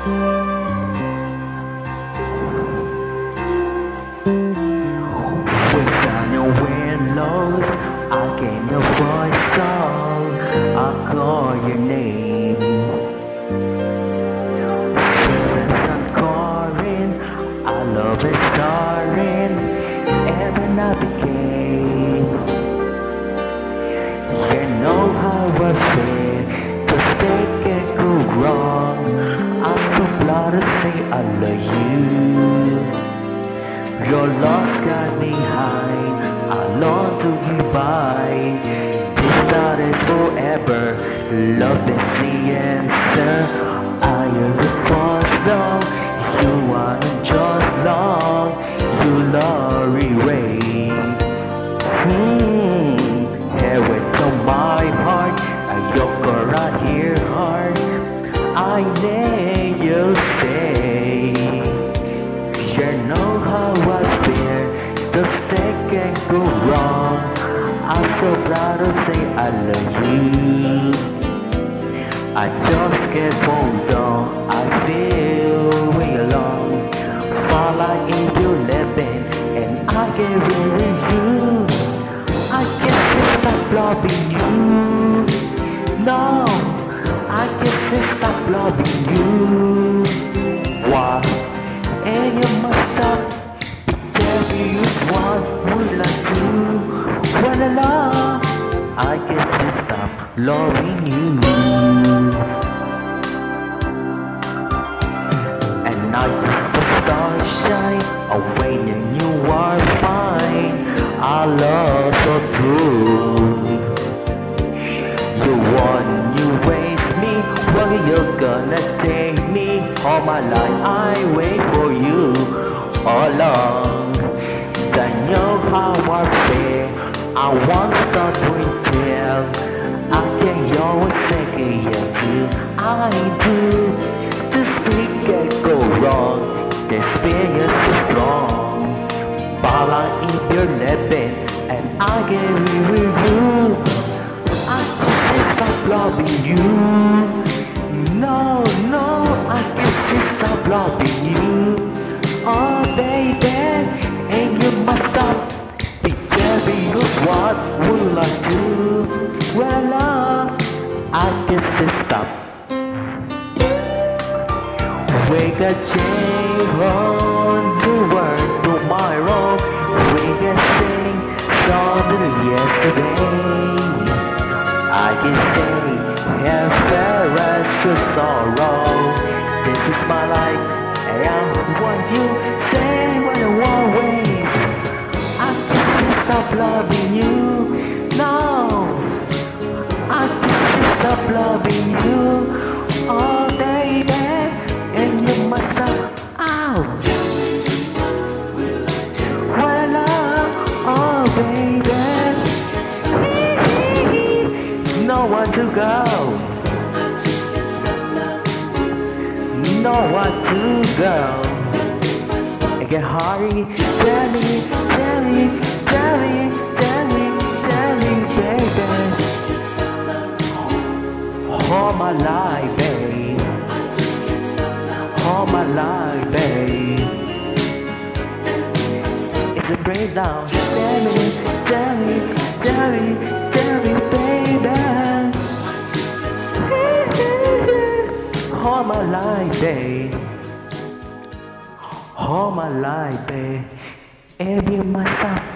Without your windows, I gain the voice song. I call your name. Calling, love is starring. Your love's got me high, I long to be by. This started forever, love is the answer. I to say I love you. I just can't hold on, I feel way alone. Fall into living and I get with you. I can't stop loving you. No, I just stop loving you. Why? And you must stop. Tell me one would I do? Well, love, I guess I stop loving you. And I just the starshine, away and you are fine. Our love so true. You want, you waste me, well you're gonna take me all my life. I wait for you all along. I know how I feel. I want start tell. I can always say yeah, you. I do. This week can go wrong. The experience is strong. But I eat your living and I get with you. I just can't stop loving you. No, no, I just can't stop loving you. Oh, I do? Well, uh, I guess can't stop. We got change on the world tomorrow. We can sing something yesterday. I can say, parents to sorrow. This is my life, and I want you say what I want ways. I just can't stop loving you. Stop loving you. Oh, baby, and you must stop out. Well, uh, oh, baby. Nowhere to go. Nowhere to go. Again, hurry, tell me, tell me, tell me, tell me, tell me, baby. My life, babe. All my life, babe. It's a breakdown. Tell me, tell me, tell me, tell me, baby. All my life, babe. All my life, babe. Every my stop